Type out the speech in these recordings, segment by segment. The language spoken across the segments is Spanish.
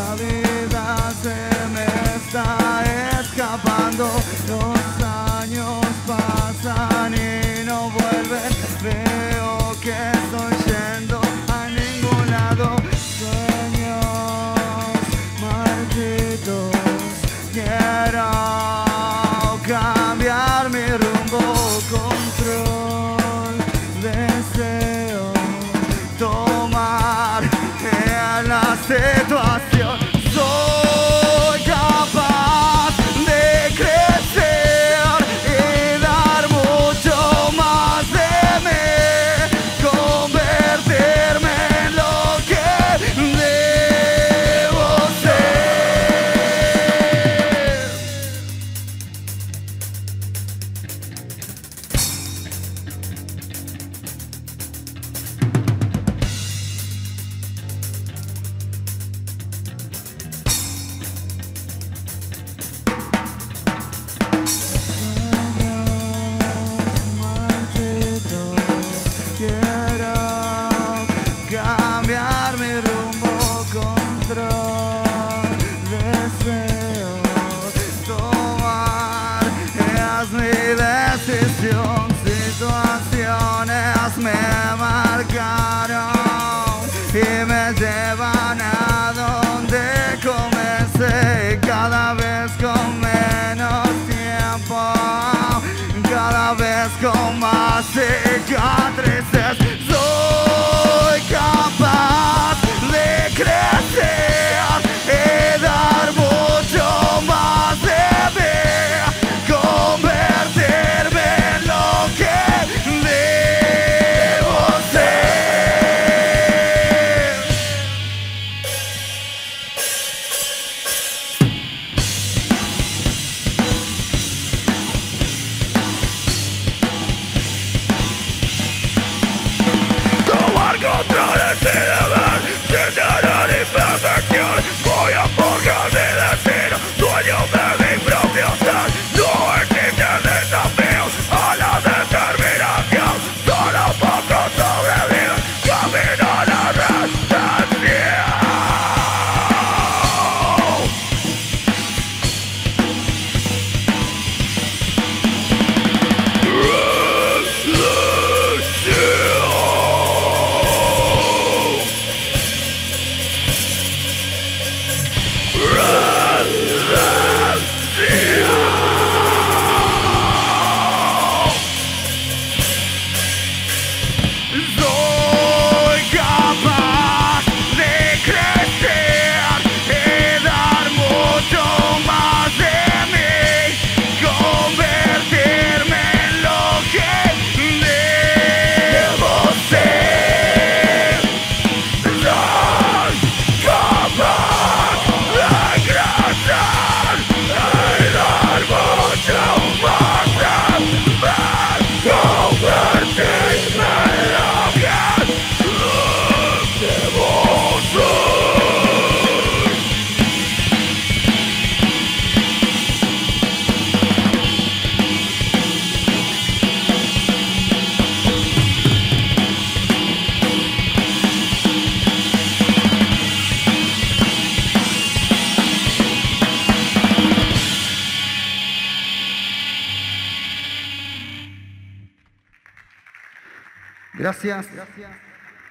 Hallelujah.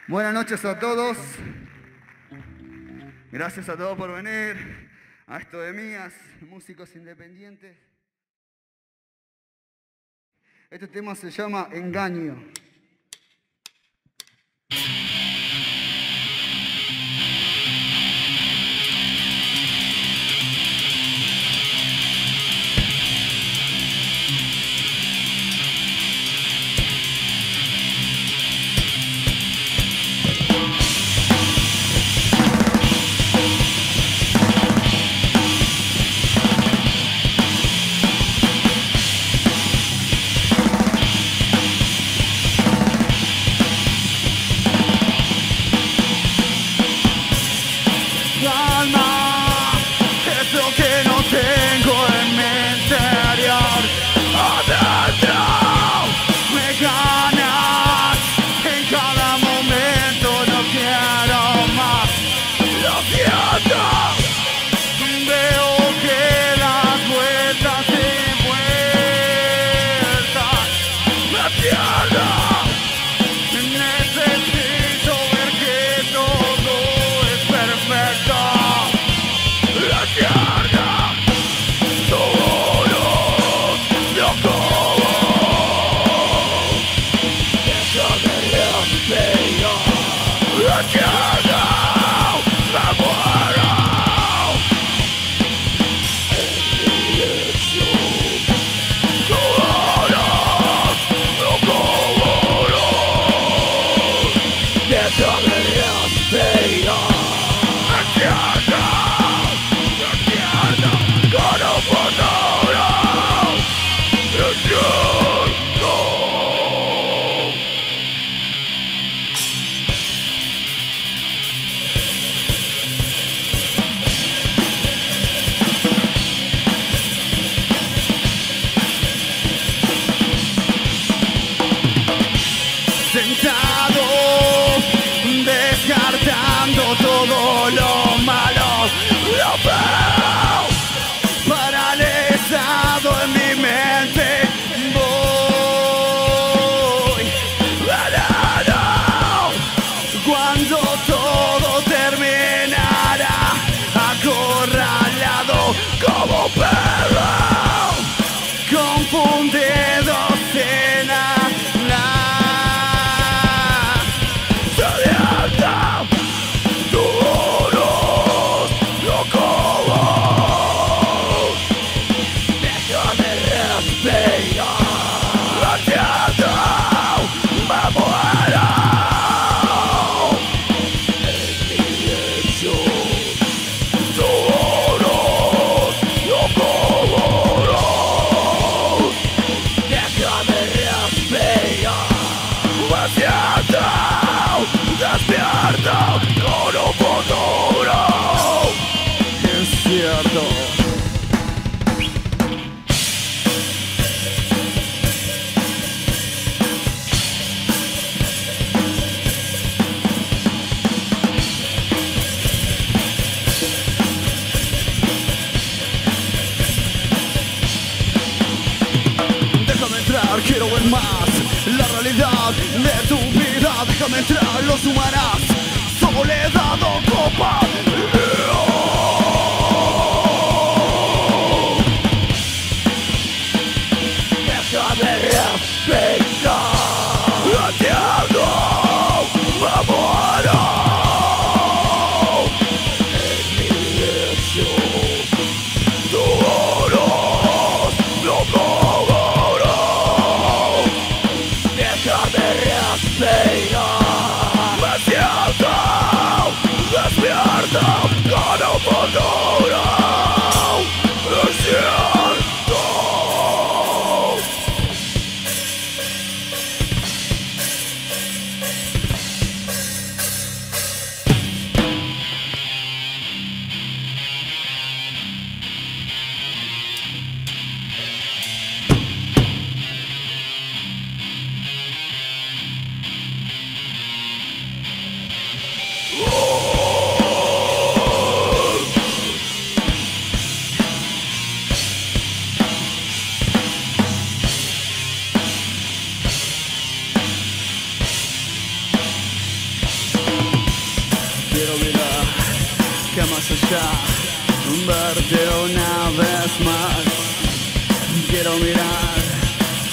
Buenas noches a todos. Gracias a todos por venir. A esto de mías, músicos independientes. Este tema se llama Engaño. entre los humanas. Soledad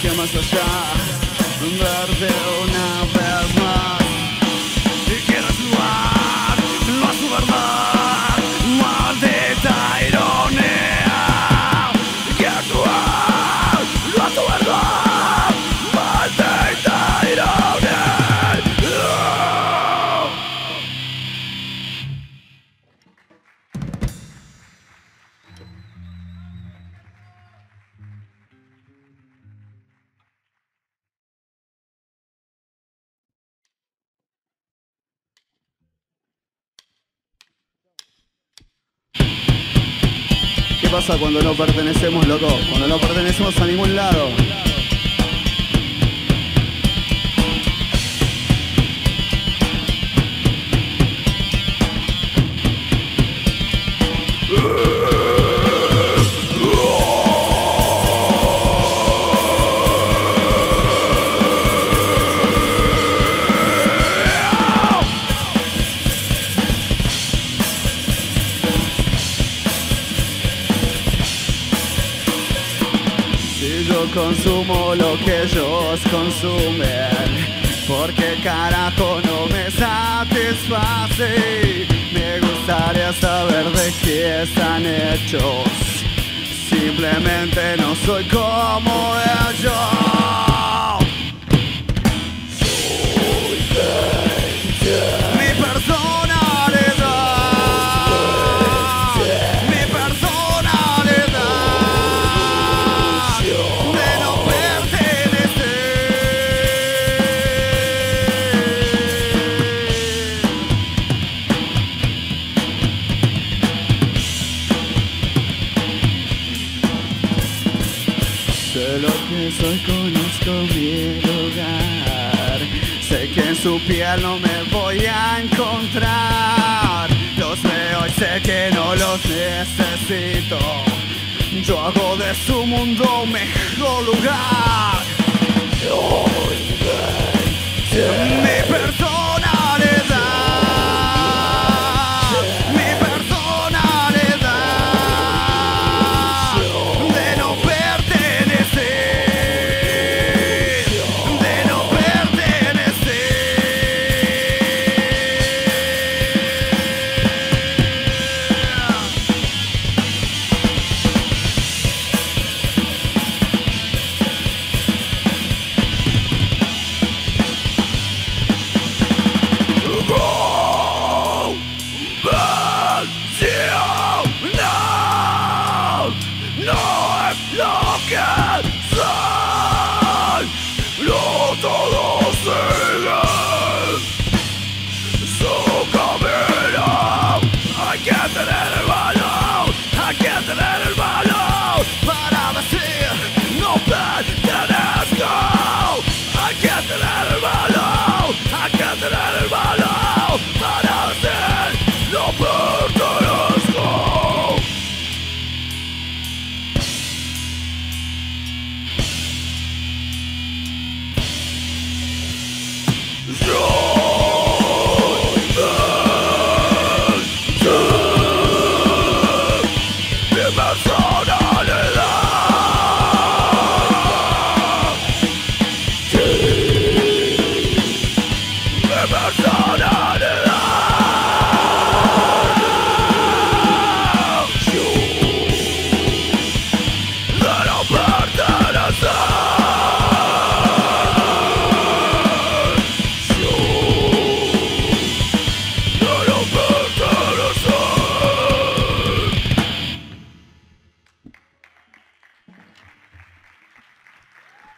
que amas achar, verdeu cuando no pertenecemos, loco. Cuando no pertenecemos a ningún lado. nos consumen. Porque carajo no me satisface. Me gustaría saber de qué están hechos. Simplemente no soy como ellos. mundo mejor lugar.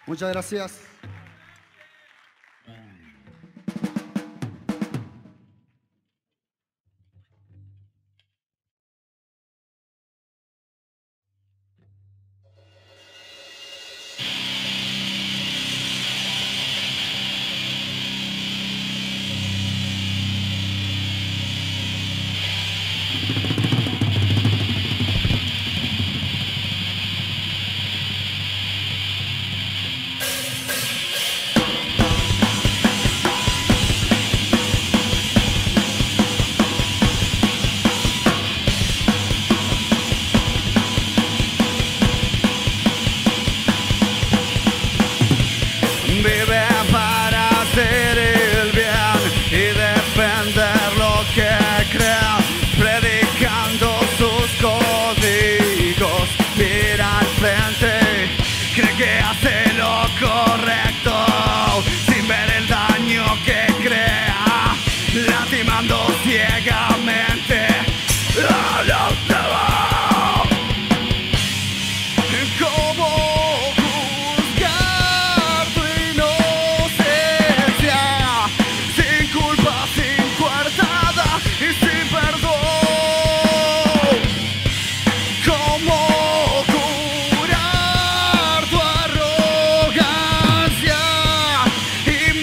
Muchas gracias.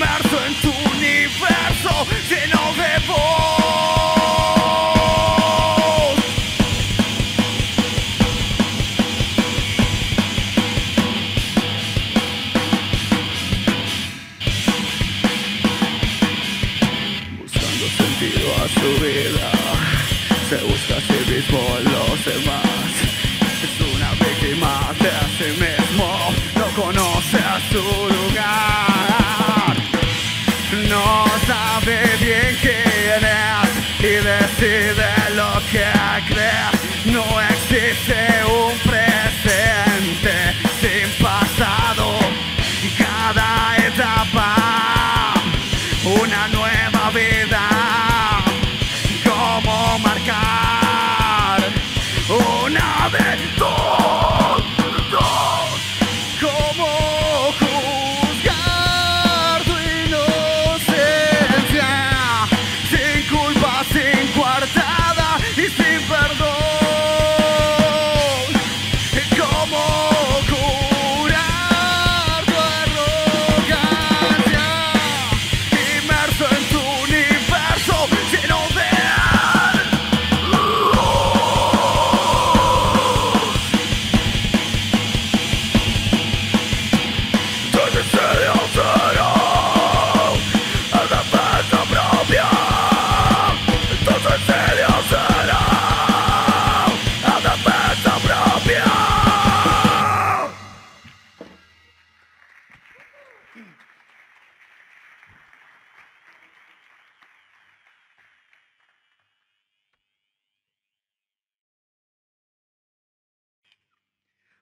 Marathon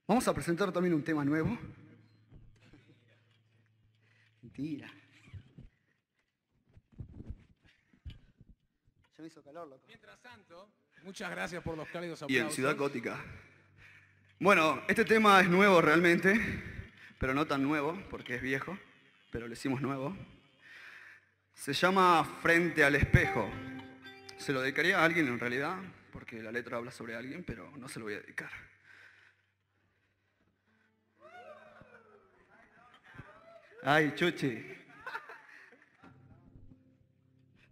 Vamos a presentar también un tema nuevo. Mentira. Ya me hizo calor, loco. Mientras tanto, muchas gracias por los cálidos Y aplausos. en Ciudad Gótica. Bueno, este tema es nuevo realmente, pero no tan nuevo, porque es viejo, pero lo hicimos nuevo. Se llama Frente al espejo. Se lo dedicaría a alguien en realidad, porque la letra habla sobre alguien, pero no se lo voy a dedicar. 아이, 좋지.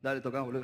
나를 더 강으로.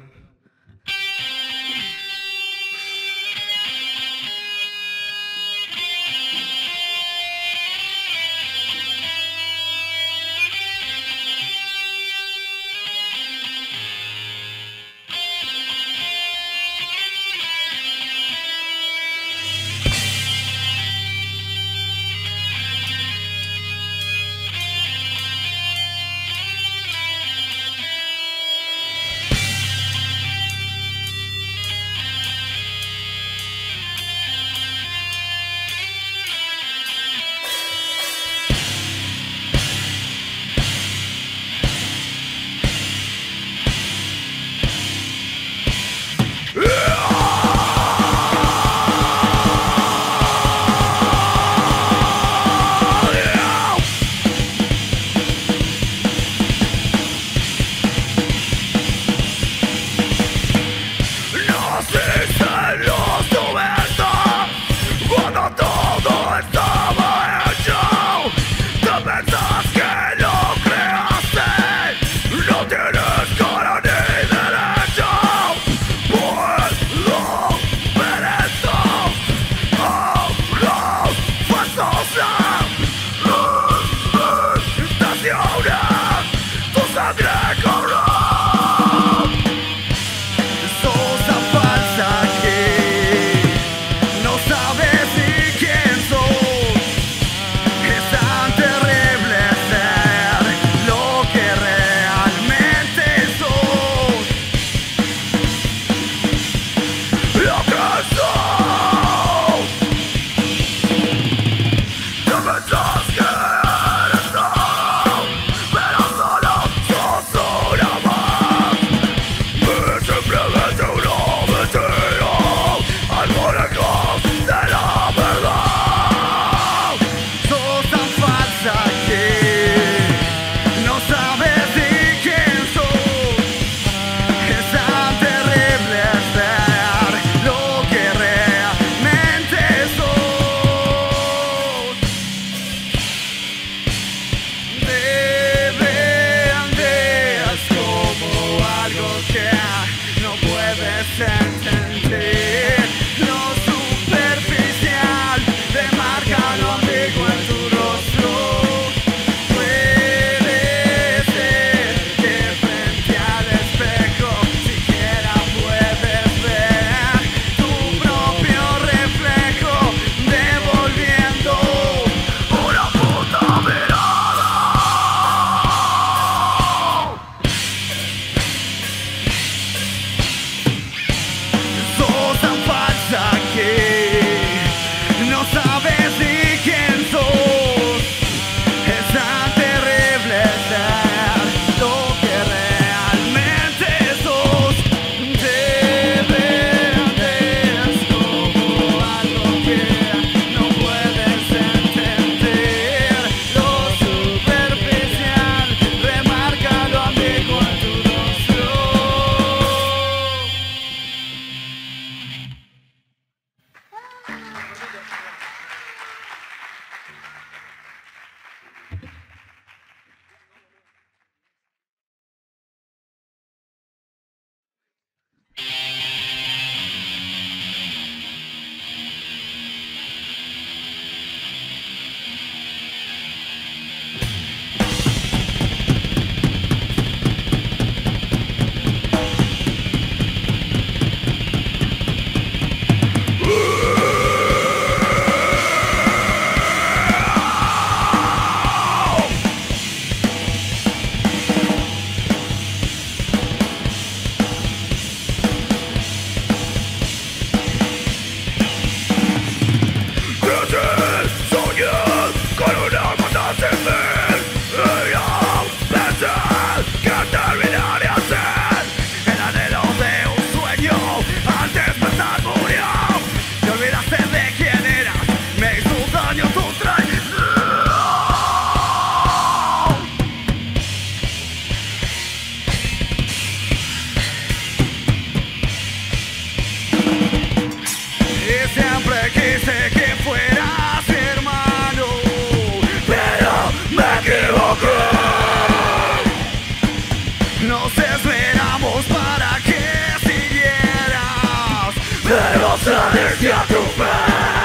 Nos esperamos para que siguieras, pero sabes que a tu.